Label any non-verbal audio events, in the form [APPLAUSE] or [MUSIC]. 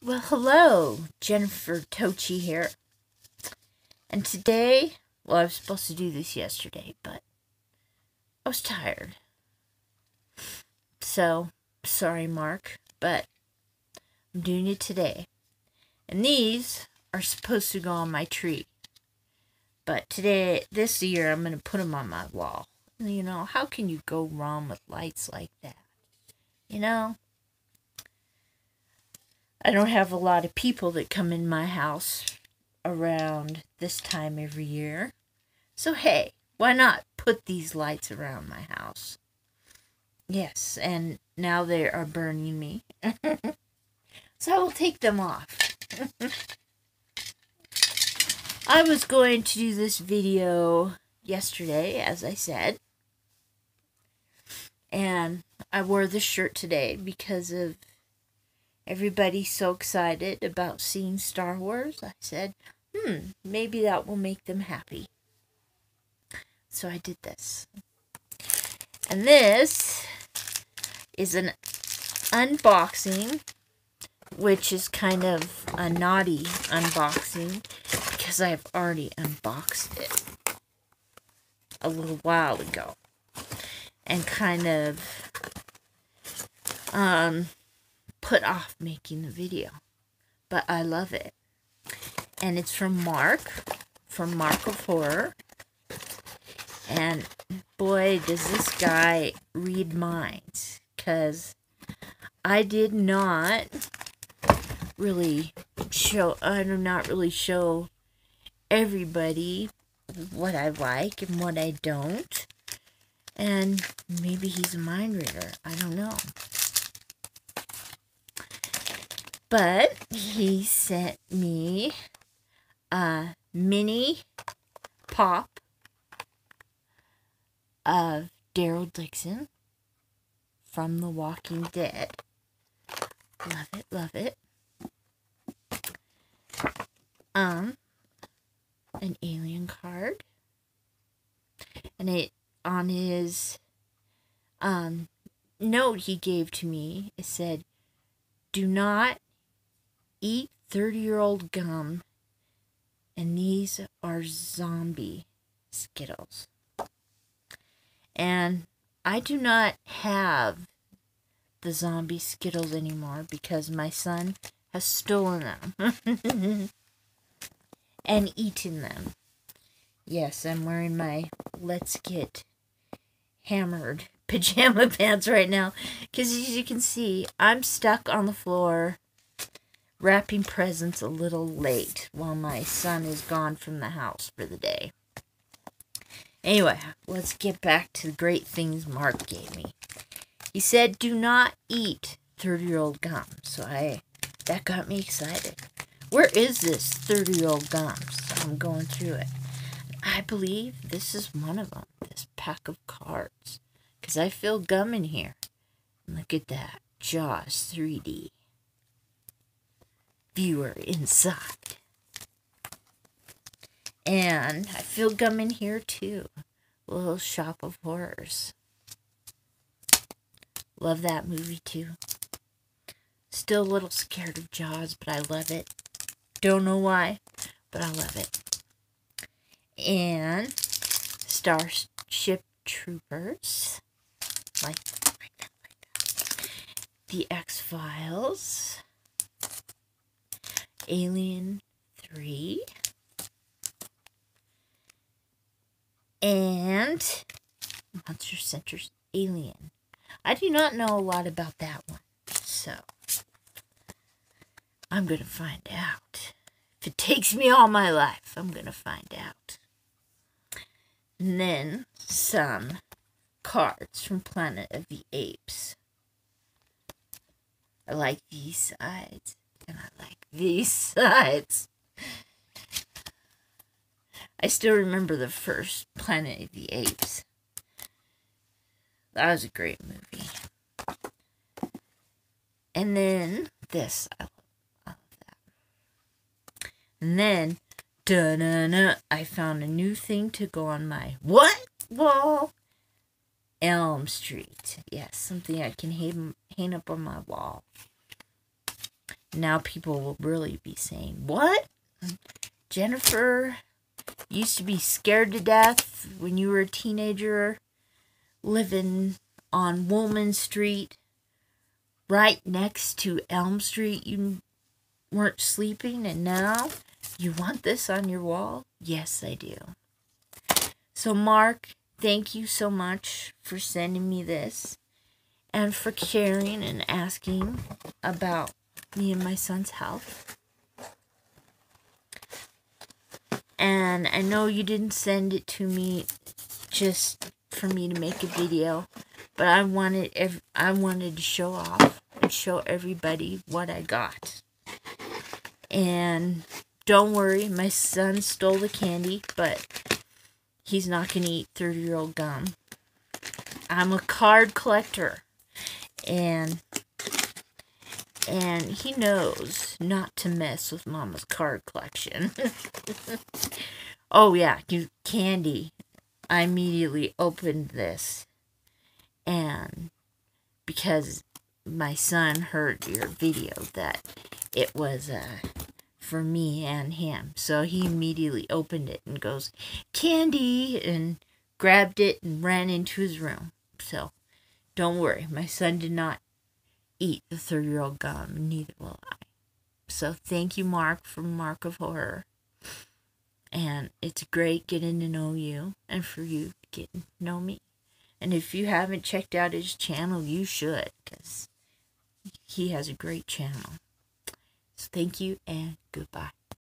Well, hello, Jennifer Tochi here. And today, well, I was supposed to do this yesterday, but I was tired. So, sorry, Marc, but I'm doing it today. And these are supposed to go on my tree. But today, this year, I'm going to put them on my wall. You know, how can you go wrong with lights like that? You know? I don't have a lot of people that come in my house around this time every year. So, hey, why not put these lights around my house? Yes, and now they are burning me. [LAUGHS] so I will take them off. [LAUGHS] I was going to do this video yesterday, as I said. And I wore this shirt today because of everybody's so excited about seeing Star Wars. I said, hmm, maybe that will make them happy. So I did this. And this is an unboxing, which is kind of a naughty unboxing because I've already unboxed it a little while ago and kind of um put off making the video. But I love it. And it's from Marc, from Marc of Horror. And boy, does this guy read minds. Because I did not really show, I do not really show everybody what I like and what I don't. And maybe he's a mind reader. I don't know. But he sent me a mini pop of Daryl Dixon from The Walking Dead. Love it, love it. Um, an alien card. And it on his um note he gave to me, it said, Do not eat 30 year old gum, and these are zombie Skittles. And I do not have the zombie Skittles anymore because my son has stolen them [LAUGHS] and eaten them. Yes, I'm wearing my Let's Get Hammered [LAUGHS] pajama pants right now because as you can see, I'm stuck on the floor wrapping presents a little late while my son is gone from the house for the day. Anyway, let's get back to the great things Marc gave me. He said, do not eat 30-year-old gum. So I, that got me excited. Where is this 30-year-old gum? So I'm going through it. I believe this is one of them, this pack of cards. Because I feel gum in here. Look at that. Jaws 3D viewer inside. And I feel gum in here too. Little shop of horrors. Love that movie too. Still a little scared of Jaws, but I love it. Don't know why, but I love it. And Starship Troopers. Like, like that, like that. The X-Files. Alien 3. And Monster Center's Alien. I do not know a lot about that one. So, I'm going to find out. If it takes me all my life, I'm going to find out. And then some cards from Planet of the Apes. I like these sides and I like these [LAUGHS] sides. I still remember the first Planet of the Apes. That was a great movie. And then this. I love, I love that. And then, da -na -na, I found a new thing to go on my what wall? Elm Street. Yes, something I can hang, hang up on my wall. Now people will really be saying, What? Jennifer used to be scared to death when you were a teenager living on Woolman Street, right next to Elm Street. You weren't sleeping, and now you want this on your wall? Yes, I do. So, Marc, thank you so much for sending me this and for caring and asking about me and my son's health. And I know you didn't send it to me just for me to make a video, but I wanted ev- I wanted to show off and show everybody what I got. And don't worry, my son stole the candy, but he's not going to eat 30 year old gum. I'm a card collector. And and he knows not to mess with mama's card collection. [LAUGHS] oh yeah, you candy. I immediately opened this and because my son heard your video that it was uh, for me and him. So he immediately opened it and goes, Candy! And grabbed it and ran into his room. So don't worry, my son did not eat the 30 year old gum, neither will I. So thank you, Marc, from Marc of Horror. And it's great getting to know you and for you getting to know me. And if you haven't checked out his channel, you should because he has a great channel. So thank you and goodbye.